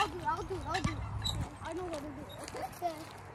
I'll do it. I'll do it. I'll do it. I know what to do. Okay.